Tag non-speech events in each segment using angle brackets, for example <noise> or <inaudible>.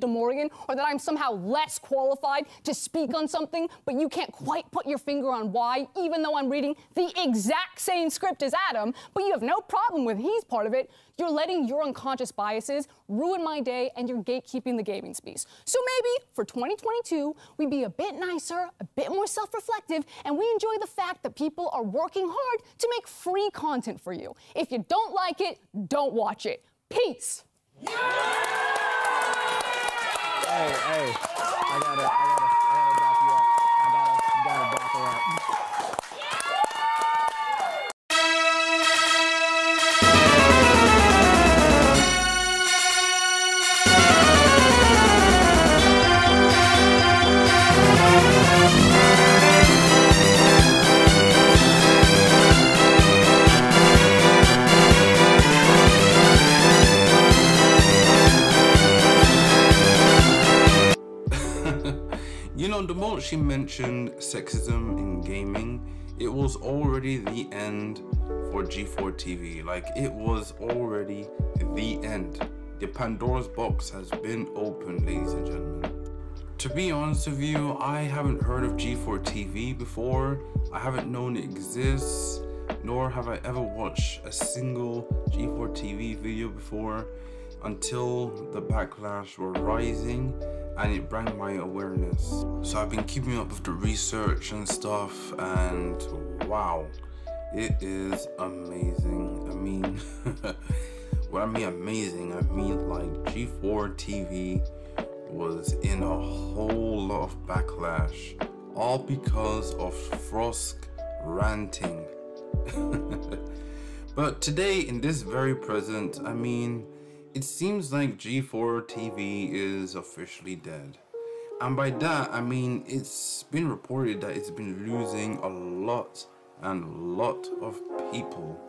De Morgan or that I'm somehow less qualified to speak on something, but you can't quite put your finger on why, even though I'm reading the exact same script as Adam, but you have no problem with he's part of it. You're letting your unconscious biases ruin my day and you're gatekeeping the gaming space. So maybe for 2022, we'd be a bit nicer, a bit more self reflective, and we enjoy the fact that people are working hard to make free content for you. If you don't like it, don't watch it. Peace. Hey, hey, I gotta, I gotta, I gotta moment she mentioned sexism in gaming, it was already the end for G4 TV. Like, it was already the end. The Pandora's box has been opened, ladies and gentlemen. To be honest with you, I haven't heard of G4 TV before. I haven't known it exists, nor have I ever watched a single G4 TV video before until the backlash were rising and it brought my awareness. So I've been keeping up with the research and stuff and wow, it is amazing. I mean, <laughs> when I mean amazing, I mean like G4 TV was in a whole lot of backlash, all because of Frosk ranting. <laughs> but today, in this very present, I mean, it seems like G4 TV is officially dead. And by that, I mean it's been reported that it's been losing a lot and lot of people.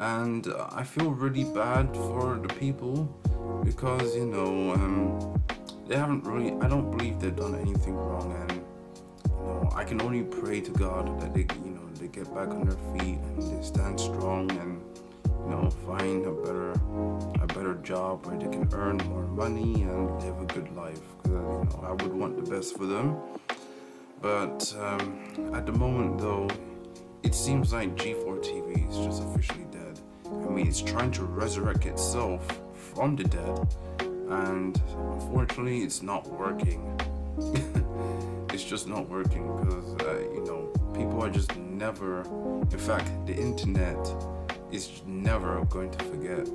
And I feel really bad for the people because, you know, um, they haven't really, I don't believe they've done anything wrong. And, you know, I can only pray to God that they, you know, they get back on their feet and they stand strong and, you know, find a better job where they can earn more money and live a good life. Because you know, I would want the best for them. But um, at the moment, though, it seems like G4 TV is just officially dead. I mean, it's trying to resurrect itself from the dead, and unfortunately, it's not working. <laughs> it's just not working because uh, you know people are just never. In fact, the internet is never going to forget.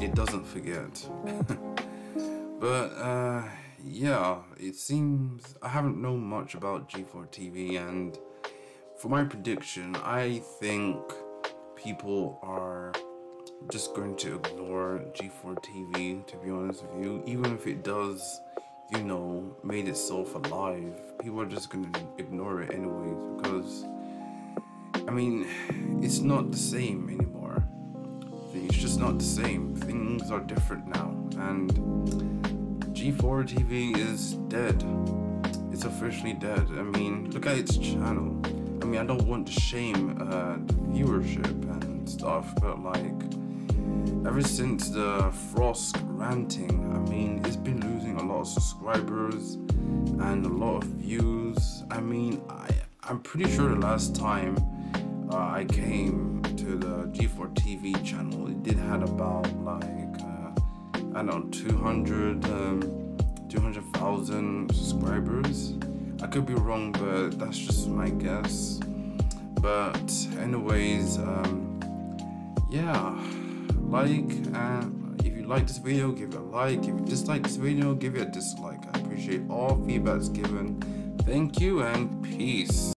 It doesn't forget. <laughs> but uh, yeah, it seems I haven't known much about G4 TV, and for my prediction, I think people are just going to ignore G4 TV. To be honest with you, even if it does, you know, made itself alive, people are just gonna ignore it anyways because. I mean, it's not the same anymore. It's just not the same. Things are different now. And G4 TV is dead. It's officially dead. I mean, look at its channel. I mean, I don't want to shame uh, viewership and stuff, but like, ever since the Frosk ranting, I mean, it's been losing a lot of subscribers and a lot of views. I mean, I, I'm pretty sure the last time uh, I came to the G4 TV channel, it did had about like uh, I don't know 200 um, 200,000 subscribers. I could be wrong, but that's just my guess. But anyways, um, yeah, like and if you like this video, give it a like. If you dislike this video, give it a dislike. I appreciate all feedbacks given. Thank you and peace.